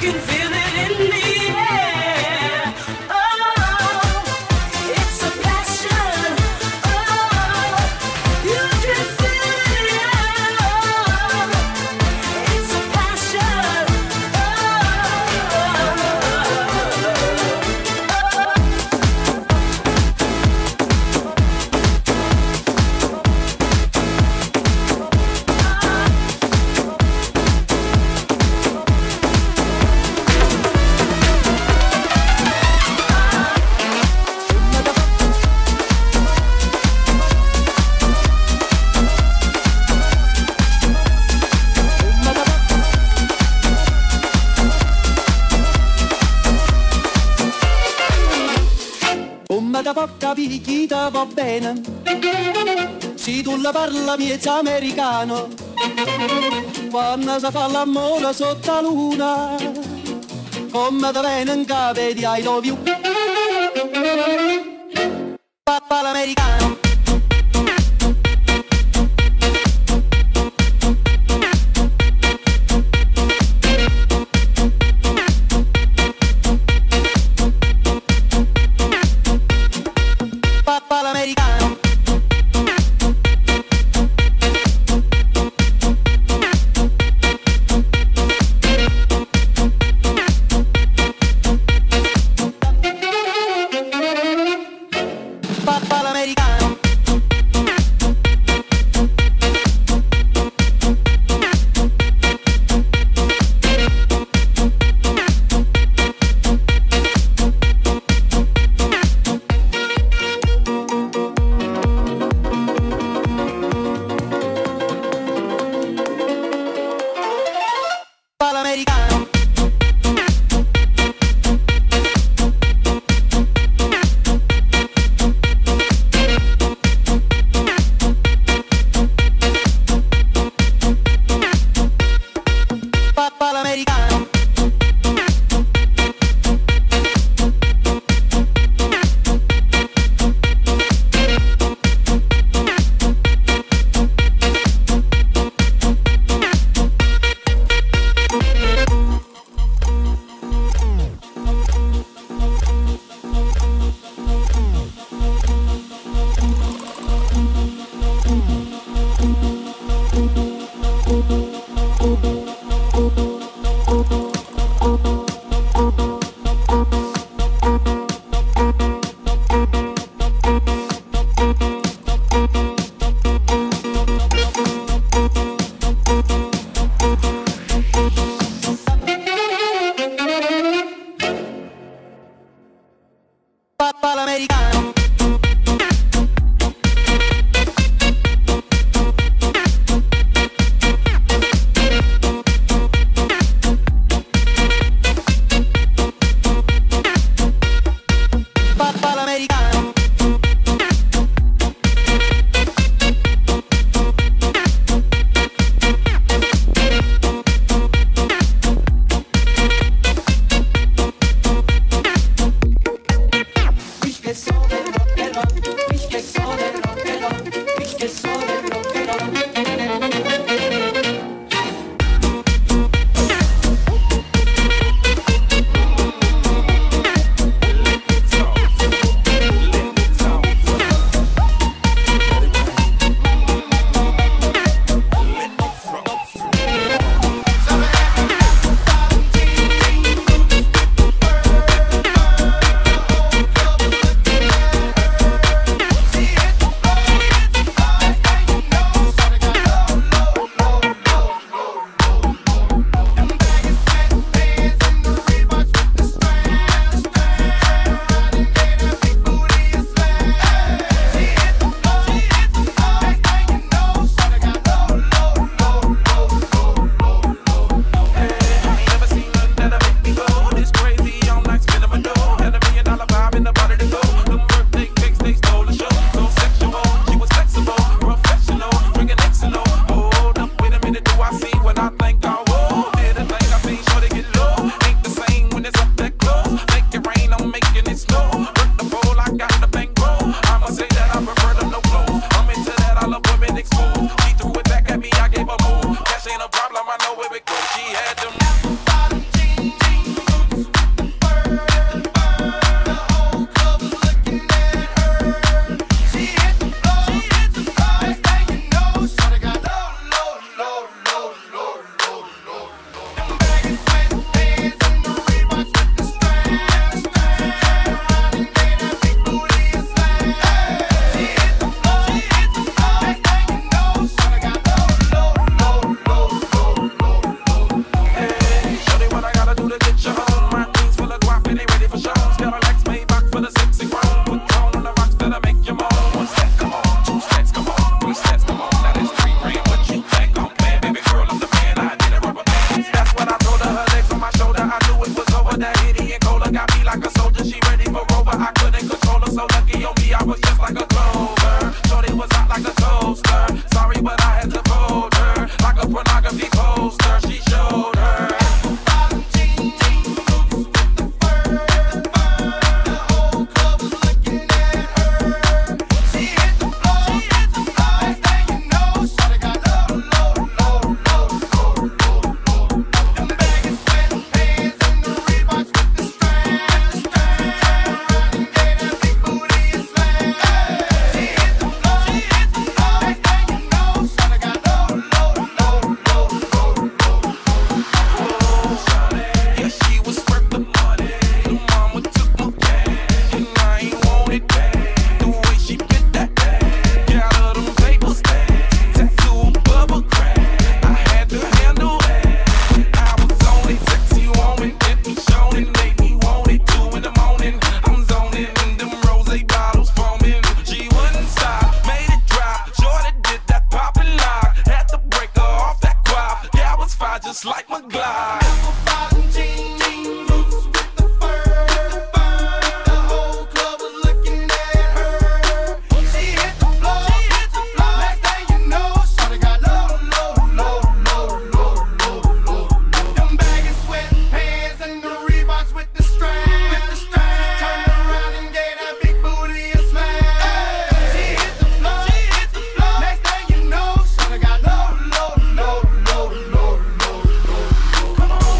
can feel Da può capire va bene. Se tu la parla miezza americano. Quando si fa l'amore sotto la luna Come ti viene in capo di I l'americano